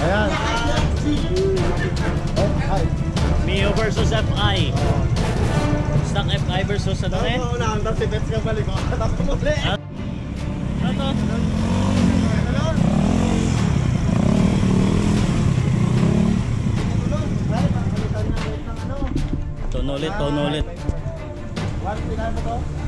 Ayan. Oh, hi. Mio versus FI. Stock FI versus ano eh? Ako na, ang si Bets ka balik ko. Tapos muli. Ah. Ano to? Tono ulit, tono ulit. So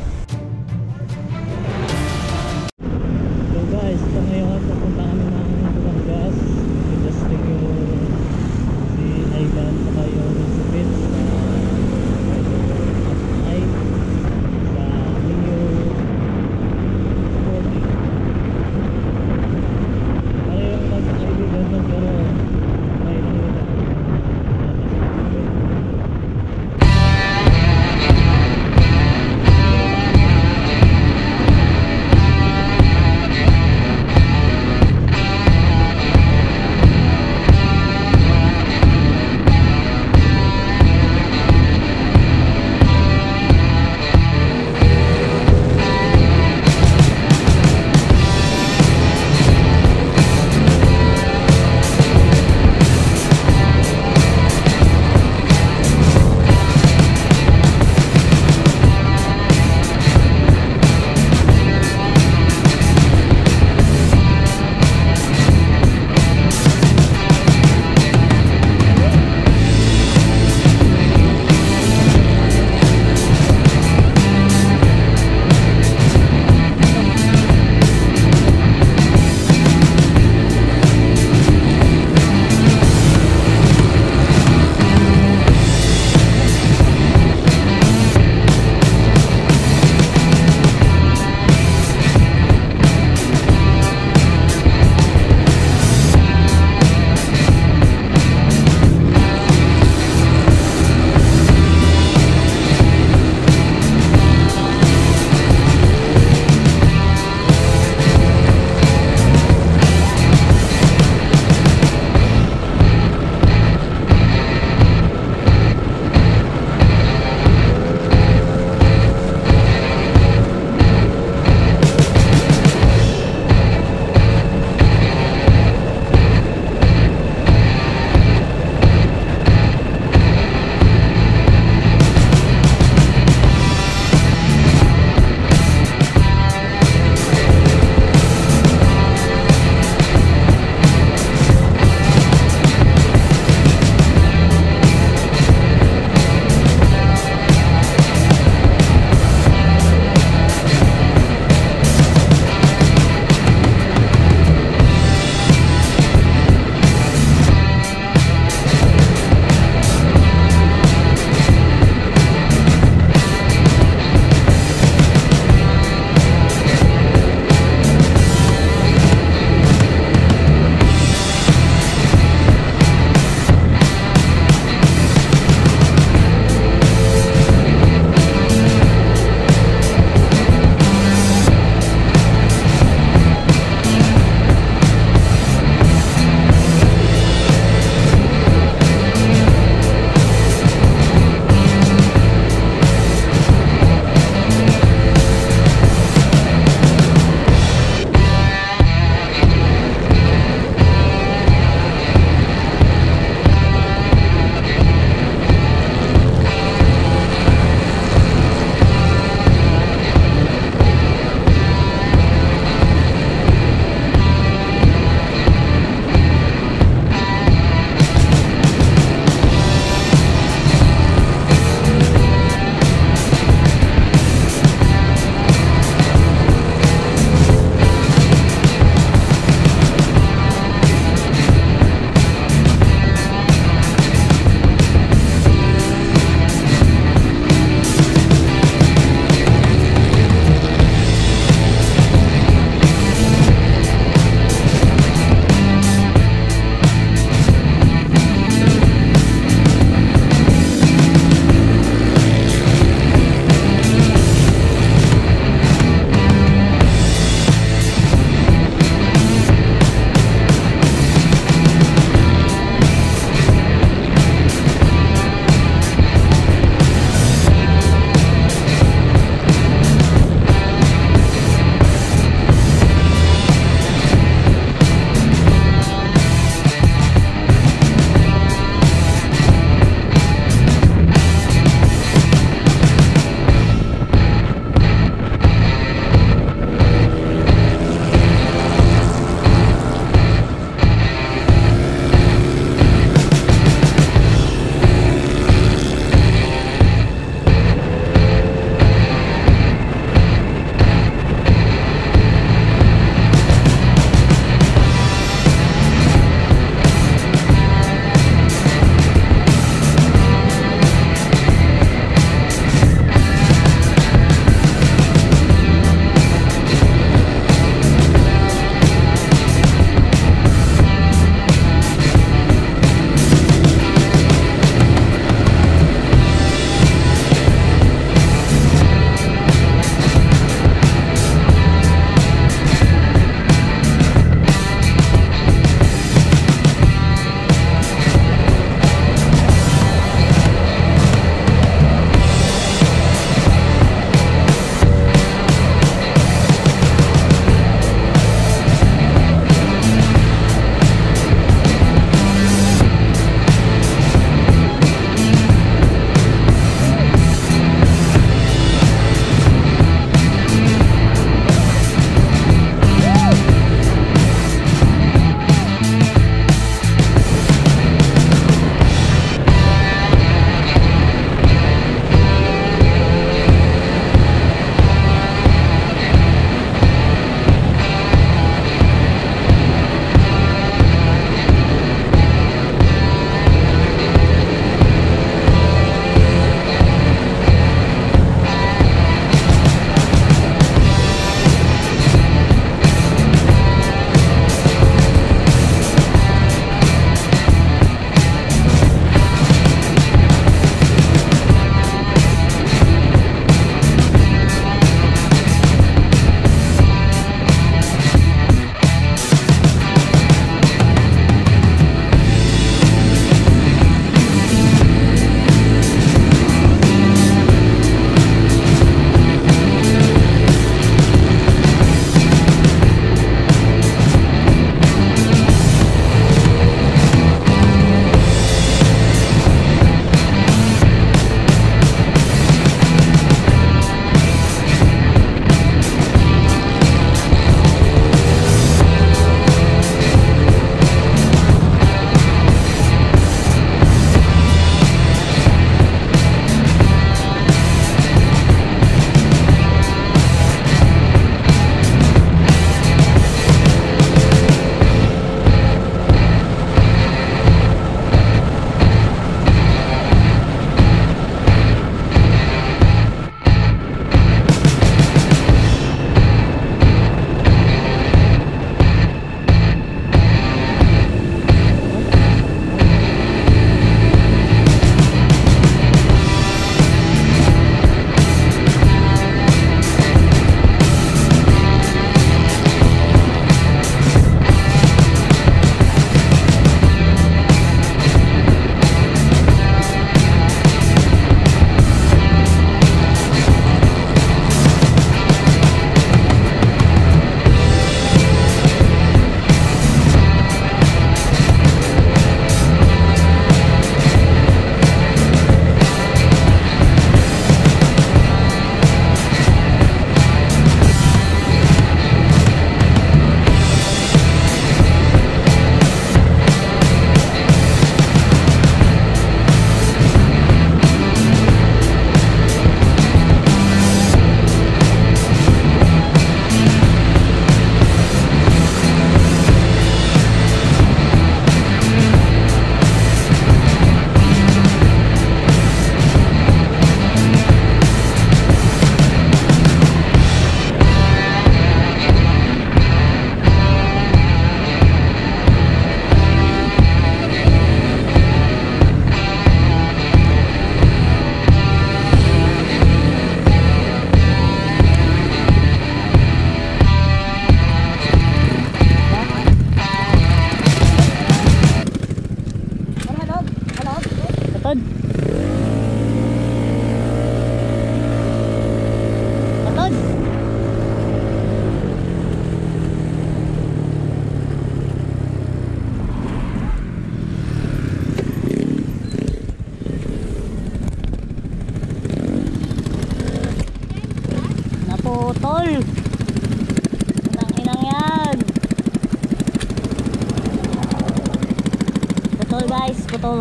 Putol guys, putol.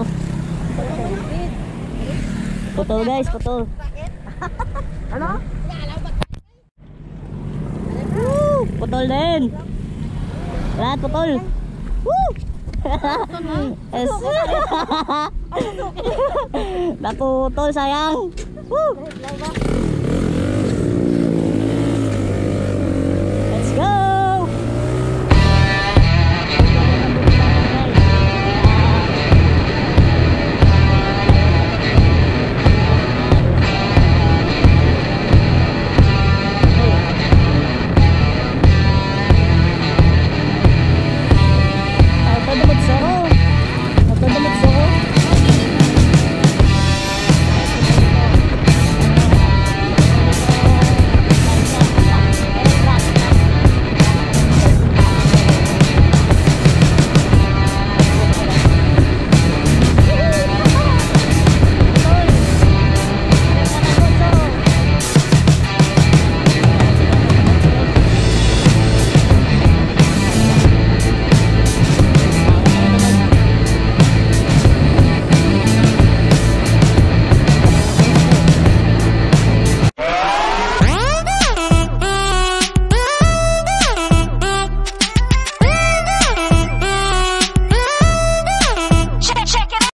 Putol guys, putol. Ano? Woo! Putol din. Lahat putol. Woo! yes. Naputol sayang. Woo!